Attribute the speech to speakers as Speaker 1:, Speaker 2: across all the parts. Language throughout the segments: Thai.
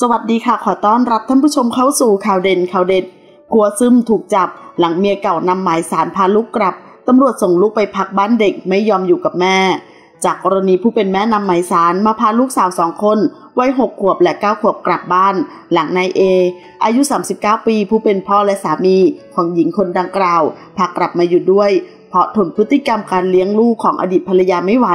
Speaker 1: สวัสดีค่ะ ขอต้อนรับท่านผู้ชมเข้าสู่ข่าวเด่นข่าวเด็ดกลัวซึมถูกจับ หลังเมียเก่านำหมายสารพาลูกกลับ ตำรวจส่งลูกไปพักบ้านเด็กไม่ยอมอยู่กับแม่ จากกรณีผู้เป็นแม่นำหมายสารมาพาลูกสาวสองคนวัยหกขวบและเก้าขวบกลับบ้าน หลังนายเอ อายุ 39 ปี ผู้เป็นพ่อและสามีของหญิงคนดังกล่าวพากลับมาอยู่ด้วย ราะทนพฤติกรรมการเลี้ยงลูกของอดีตภรรยาไม่ไหว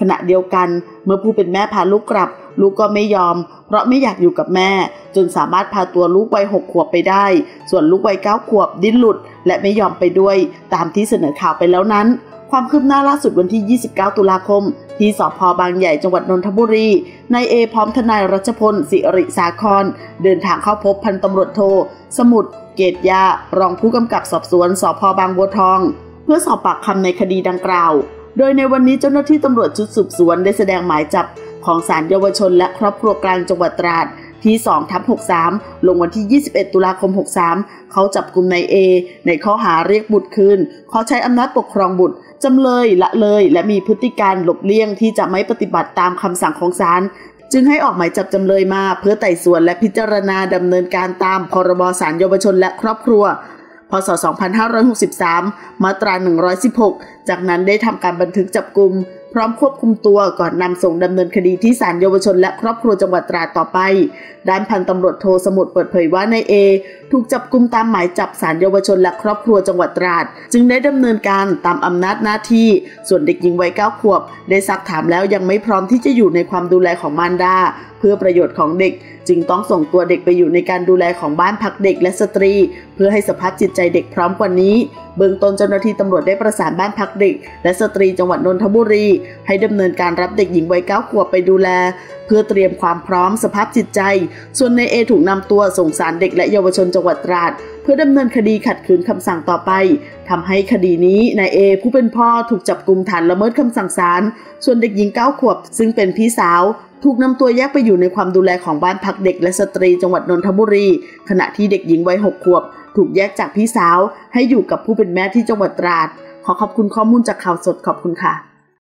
Speaker 1: ขณะเดียวกันเมื่อผู้เป็นแม่พาลูกกลับ ลูกก็ไม่ยอม เพราะไม่อยากอยู่กับแม่ จนสามารถพาตัวลูกวัยหกขวบไปได้ ส่วนลูกวัยเก้าขวบดิ้นหลุด และไม่ยอมไปด้วย ตามที่เสนอข่าวไปแล้วนั้น ความคืบหน้าล่าสุดวันที่ 29 ตุลาคม ที่สพบางใหญ่จังหวัดนนทบุรีนายเอพร้อมทนายรัชพลสิริสาคร เดินทางเข้าพบพันตำรวจโท สมุทรเกตยารองผู้กำกับสอบสวนสพบางบัวทอง พื่อสอบปากคำในคดีดังกล่าว โดยในวันนี้เจ้าหน้าที่ตำรวจชุดสืบสวนได้แสดงหมายจับของศาลเยาวชนและครอบครัวกลางจังหวัดตราดที่2ทับ63 ลงวันที่ 21 ตุลาคม 63 เขาจับกลุ่มนายเอ ในข้อหาเรียกบุตรคืน ขอใช้อำนาจปกครองบุตร จำเลยละเลย และมีพฤติการหลบเลี่ยงที่จะไม่ปฏิบัติตามคำสั่งของศาล จึงให้ออกหมายจับจำเลยมา เพื่อไต่สวนและพิจารณาดำเนินการตามพรบศาลเยาวชนและครอบครัว พศ 2563 มาตรา 116 จากนั้นได้ทำการบันทึกจับกลุ่ม พร้อมควบคุมตัวก่อนนำส่งดำเนินคดีที่ศาลเยาวชนและครอบครัวจังหวัดตราดต่อไป ด้านพันตำรวจโทสมุทรเปิดเผยว่านายเอ ถูกจับกุมตามหมายจับศาลเยาวชนและครอบครัวจังหวัดตราด จึงได้ดำเนินการตามอำนาจหน้าที่ ส่วนเด็กหญิงวัยเก้าขวบ ได้ซักถามแล้วยังไม่พร้อมที่จะอยู่ในความดูแลของมารดา เพื่อประโยชน์ของเด็ก จึงต้องส่งตัวเด็กไปอยู่ในการดูแลของบ้านพักเด็กและสตรี เพื่อให้สภาพจิตใจเด็กพร้อมกว่านี้ เบื้องต้นเจ้าหน้าที่ตำรวจได้ประสานบ้านพักเด็ก และสตรีจังหวัดนนทบุรีให้ดำเนินการรับเด็กหญิงวัยเก้าขวบไปดูแล เพื่อเตรียมความพร้อมสภาพจิตใจ ส่วนในเอถูกนำตัวส่งสารเด็กและเยาวชนจังหวัดตราด เพื่อดำเนินคดีขัดขืนคำสั่งต่อไปทำให้คดีนี้นายเอผู้เป็นพ่อถูกจับกลุ่มฐานละเมิดคำสั่งศาลส่วนเด็กหญิงเก้าขวบ ซึ่งเป็นพี่สาวถูกนำตัวแยกไปอยู่ในความดูแลของบ้านพักเด็กและสตรีจังหวัดนนทบุรี ขณะที่เด็กหญิงวัยหกขวบ ถูกแยกจากพี่สาวให้อยู่กับผู้เป็นแม่ที่จังหวัดตราด ขอขอบคุณข้อมูลจากข่าวสดขอบคุณค่ะ